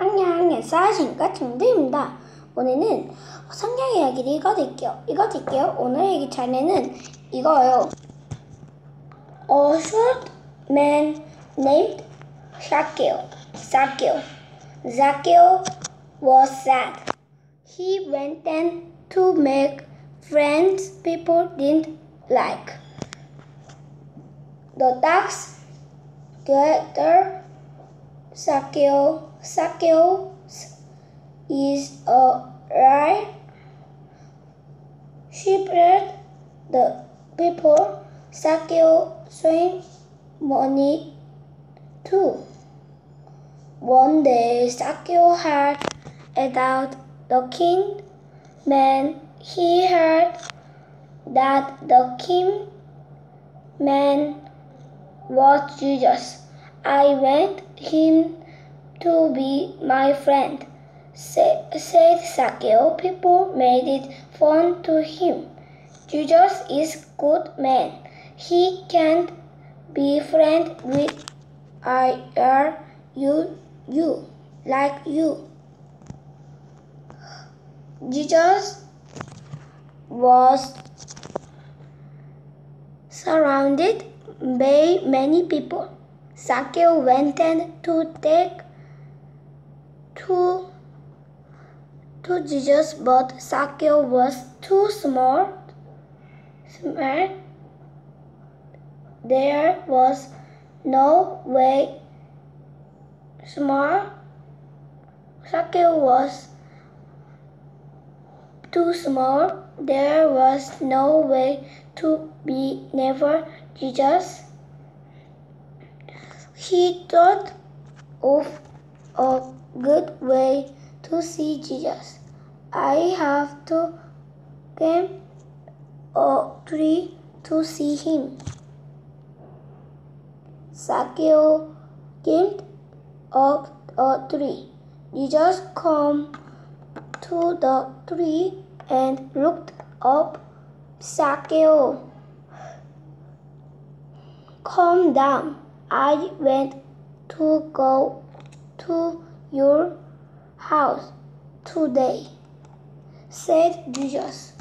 안녕, 사신과 친구들입니다. 오늘은 성경 이야기를 읽어드릴게요. 읽어드릴게요. 오늘 얘기 차례는 이거예요. A short man named Zacchaeus. Zacchaeus. Zacchaeus was sad. He went in to make friends people didn't like. The tax collector Zacchaeus, Zacchaeus is a right shepherd. The people Zacchaeus swing money too. One day Zacchaeus heard about the king. Man, he heard that the king man was Jesus. I want him to be my friend, said Zacchaeus. People made it fun to him. Jesus is good man. He can't be friend with I are you you like you. Jesus was surrounded by many people. Zacchaeus went in to take to to Jesus, but Zacchaeus was too small. Smart. There was no way. Small. Zacchaeus was too small. There was no way to be never Jesus. He thought of a good way to see Jesus. I have to climb a tree to see him. Zacchaeus climbed up a tree. Jesus came to the tree and looked up. Zacchaeus, calm down. I went to go to your house today, said Jesus.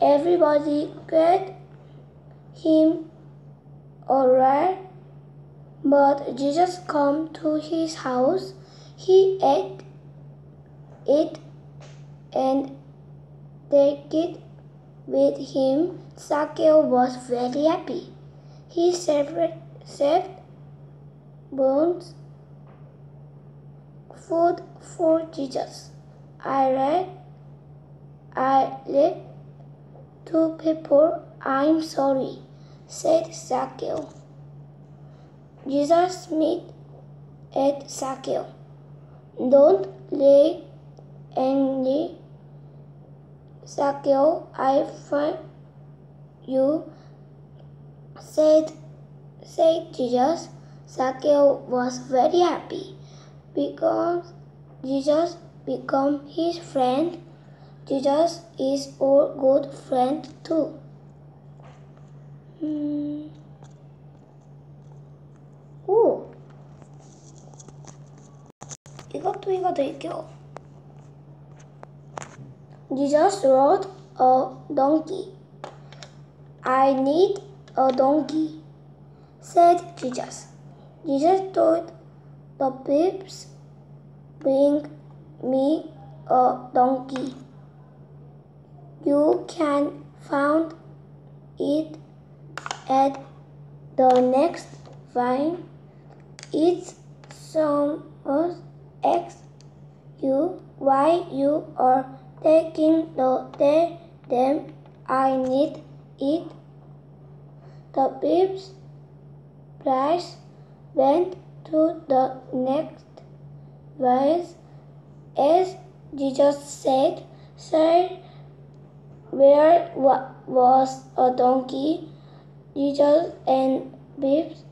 Everybody greeted him alright, but Jesus came to his house. He ate it and take it with him. Zacchaeus was very happy. He served, served bones food for Jesus. I read, I led to people, I'm sorry, said Zacchaeus. Jesus met at Zacchaeus. Don't let any Zacchaeus, I find you, said, said Jesus. Zacchaeus was very happy because Jesus became his friend. Jesus is our good friend too. 음. 오! 이것도 읽어드릴게요. Jesus rode a donkey. I need a donkey, said Jesus. Jesus told the pigs, Bring me a donkey. You can find it at the next vine. It's some X you why you are taking the day them I need it. The pigs price went to the next verse as Jesus said, Sir, where wa- was a donkey? Jesus and Bibbs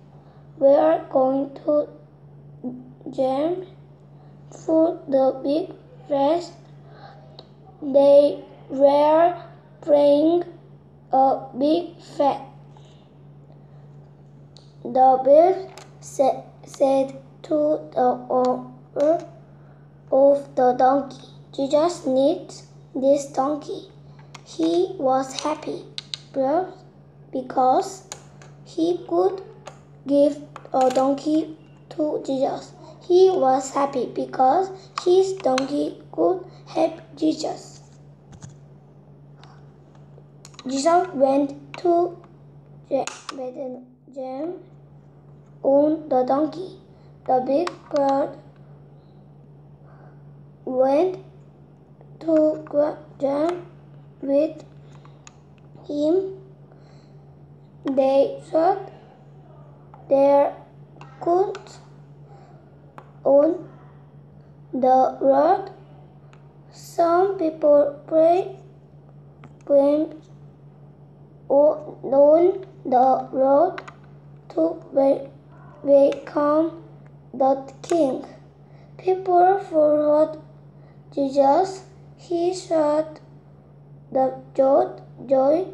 were going to jam for the big feast. They were playing a big fat. The Bibbs sa- said to the owner of the donkey. Jesus needs this donkey. He was happy because he could give a donkey to Jesus. He was happy because his donkey could help Jesus. Jesus went to jam on the donkey. The big bird went to jam with him. They thought their could on the road. Some people pray when on the road to welcome that king. People followed Jesus. He shouted the joy, joy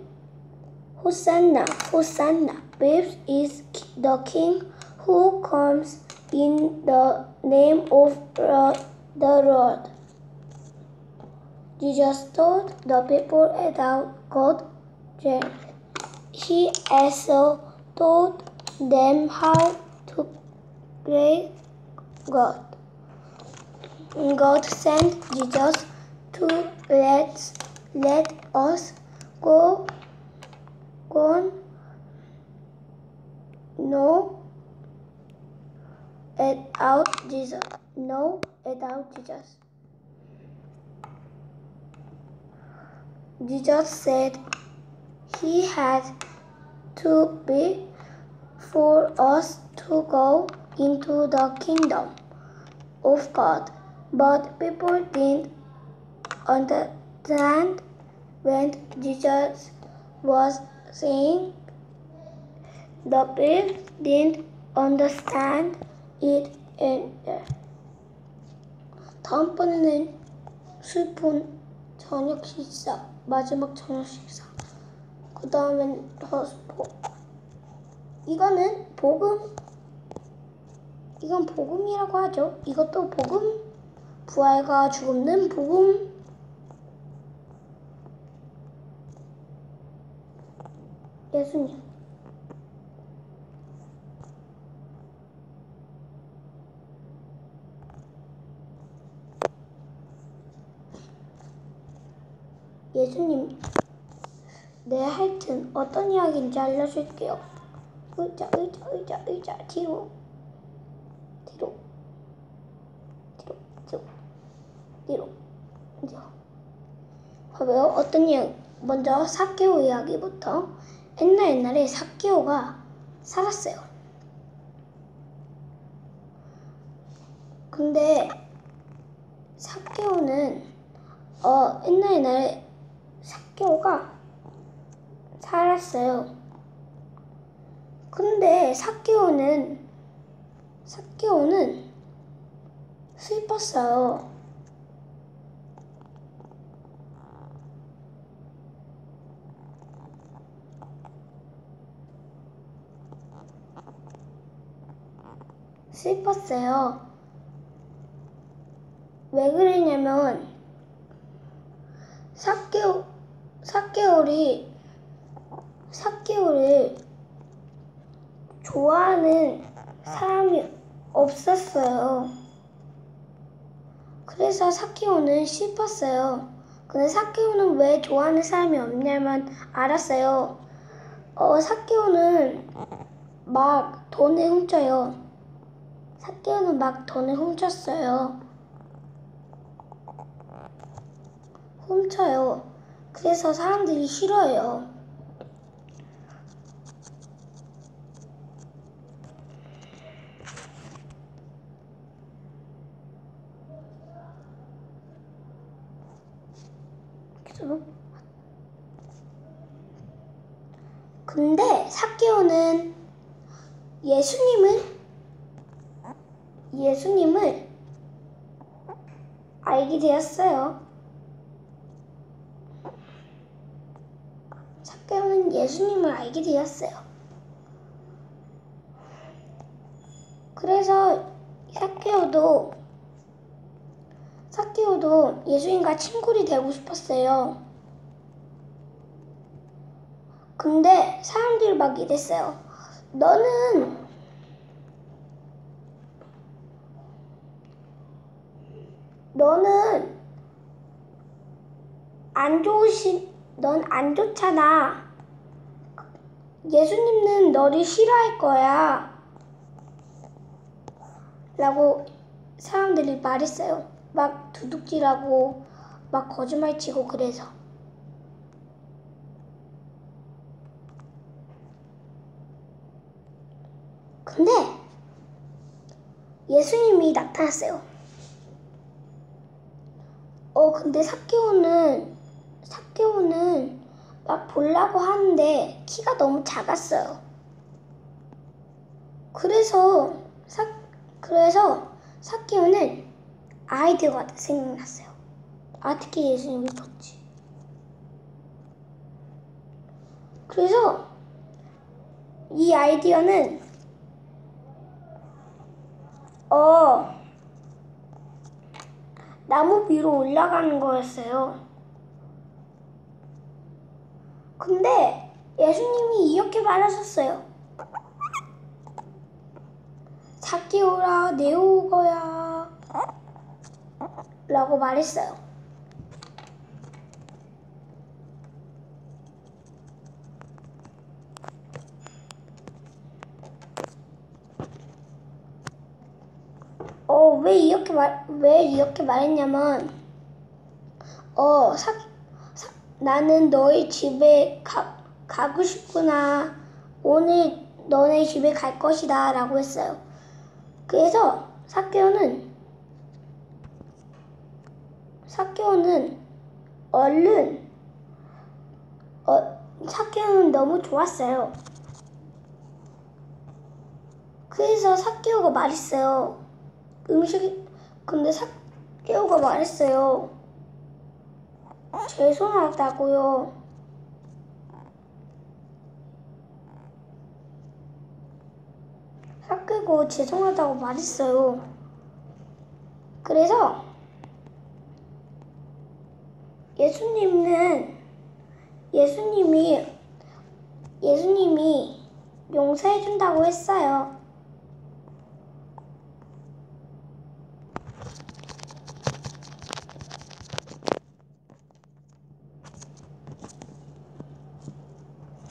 Hosanna, Hosanna, This is the King who comes in the name of the Lord. Jesus told the people about God. He also told them how to pray God. God sent Jesus to let, let us go on no without Jesus. No without Jesus. Jesus said he had to be for us to go into the kingdom of God. But people didn't understand when Jesus was saying the people didn't understand it either. 다음번에는 슬픈 저녁 식사, 마지막 저녁 식사. 그 다음엔 더 보, 이거는 복음, 이건 복음이라고 하죠. 이것도 복음, 부활과 죽음는 복음. 예수님. 예수님, 네, 하여튼 어떤 이야기인지 알려줄게요. 의자, 의자, 의자, 의자, 뒤로, 뒤로, 뒤로, 뒤로, 뒤로, 뒤로. 봐봐요. 어떤 이야기? 먼저 사케오 이야기부터. 옛날 옛날에 사케오가 살았어요. 근데 사케오는 어 옛날 옛날에 사케오가 살았어요. 근데 사케오는 사케오는 슬펐어요. 슬펐어요. 왜 그러냐면 사개월 사개월이 사개월을 좋아하는 사람이 없었어요. 그래서 사케오는 슬펐어요. 근데 사케오는 왜 좋아하는 사람이 없냐면 알았어요. 어, 사케오는 막 돈을 훔쳐요. 사케오는 막 돈을 훔쳤어요. 훔쳐요. 그래서 사람들이 싫어요. 근데 사케오는 예수님을 예수님을 알게 되었어요. 사케오는 예수님을 알게 되었어요. 그래서 사케오도 사케오도 예수님과 친구이 되고 싶었어요. 근데 사람들이 막 이랬어요. 너는 너는 안 좋으신 넌 안 좋잖아. 예수님은 너를 싫어할 거야. 라고 사람들이 말했어요. 막 두둑질하고 막 거짓말 치고 그래서. 근데 예수님이 나타났어요. 어, 근데 사케오는 사케오는 막 보려고 하는데 키가 너무 작았어요. 그래서 사 그래서 사케오는 아이디어가 생각났어요. 어떻게 예수님을 줬지? 그래서 이 아이디어는 어 나무 위로 올라가는 거였어요. 근데 예수님이 이렇게 말하셨어요. 사케오라 내오거야 라고 말했어요. 어, 왜 이렇게 말, 왜 이렇게 말했냐면, 어, 사, 사, 나는 너희 집에 가, 가고 싶구나. 오늘 너네 집에 갈 것이다. 라고 했어요. 그래서 사케오는, 사케오는 얼른, 어, 사케오는 너무 좋았어요. 그래서 사케오가 말했어요. 음식 근데 사케오가 말했어요. 죄송하다고요. 사케오가 죄송하다고 말했어요. 그래서 예수님은 예수님이 예수님이 용서해 준다고 했어요.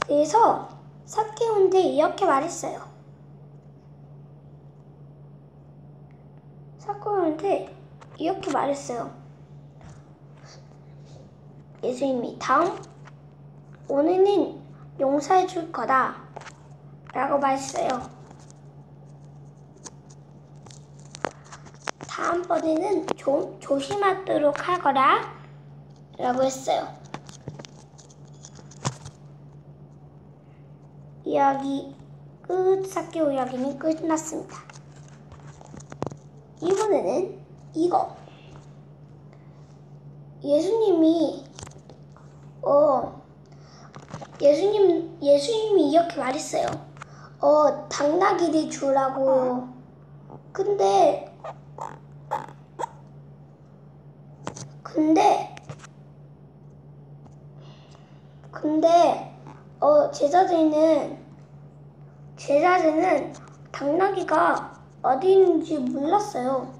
그래서 사케오한테 이렇게 말했어요. 사케오한테 이렇게 말했어요. 예수님이 다음 오늘은 용서해 줄 거다 라고 말했어요. 다음번에는 조, 조심하도록 할 거라 라고 했어요. 이야기 끝 사케오 이야기는 끝났습니다. 이번에는 이거 예수님이 어 예수님 예수님이 이렇게 말했어요. 어 당나귀를 주라고요. 근데 근데 근데 어 제자들은 제자들은 당나귀가 어디 있는지 몰랐어요.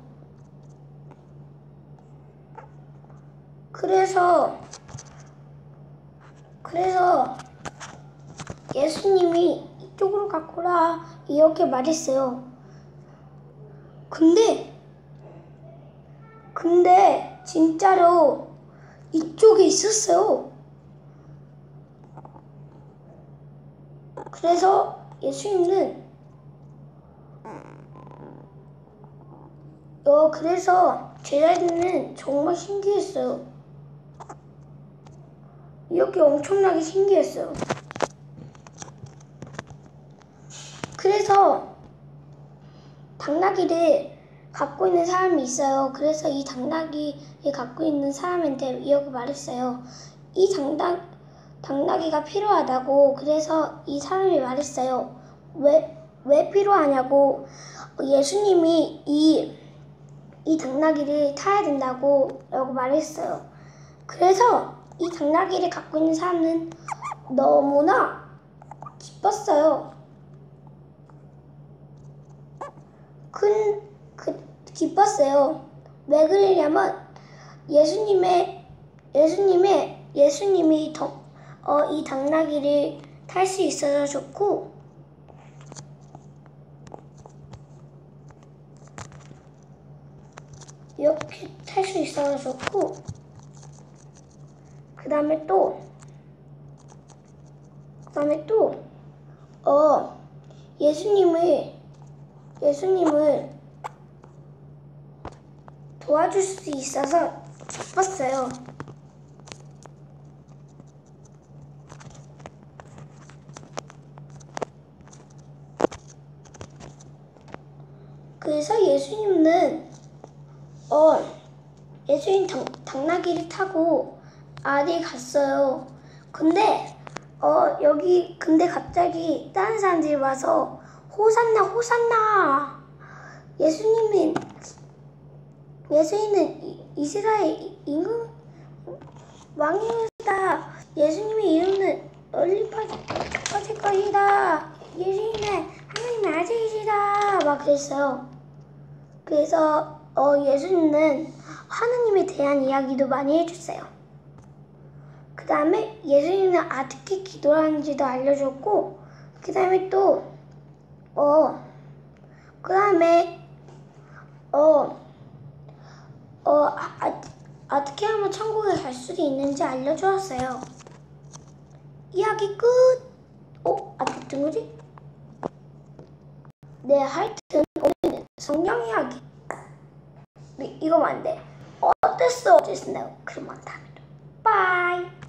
그래서 그래서 예수님이 이쪽으로 가거라 이렇게 말했어요. 근데 근데 진짜로 이쪽에 있었어요. 그래서 예수님은 어 그래서 제자들은 정말 신기했어요. 이렇게 엄청나게 신기했어요. 그래서 당나귀를 갖고 있는 사람이 있어요. 그래서 이 당나귀를 갖고 있는 사람한테 이렇게 말했어요. 이 당당, 당나귀가 필요하다고 그래서 이 사람이 말했어요. 왜, 왜 필요하냐고 예수님이 이, 이 당나귀를 타야 된다고 라고 말했어요. 그래서 이 당나귀를 갖고 있는 사람은 너무나 기뻤어요. 큰, 그, 기뻤어요. 왜 그러냐면 예수님의, 예수님의, 예수님이 더, 어, 이 당나귀를 탈 수 있어서 좋고, 이렇게 탈 수 있어서 좋고. 그 다음에 또. 그 다음에 또. 어 예수님을 예수님을 도와줄 수 있어서 기뻤어요. 그래서 예수님은 어, 예수님 당, 당나귀를 타고 아리 갔어요. 근데 어 여기 근데 갑자기 다른 사람들이 와서 호산나 호산나 예수님은 예수님은 이- 이스라엘 임금 왕이다. 예수님의 이름은 퍼- 퍼질 것이다. 예수님은 하나님의 아들이시다. 막 그랬어요. 그래서 어, 예수님은 하나님에 대한 이야기도 많이 해줬어요. 그 다음에 예수님은 어떻게 기도하는지도 알려줬고, 그 다음에 또, 어, 그 다음에, 어, 어, 아, 아, 어떻게 하면 천국에 갈 수도 있는지 알려주었어요. 이야기 끝! 어? 아, 듣는 거지? 네, 하여튼 성경 이야기. 네, 이거만 안 돼. 어땠어? 어땠어? 그럼 안 다음에 또. 바이.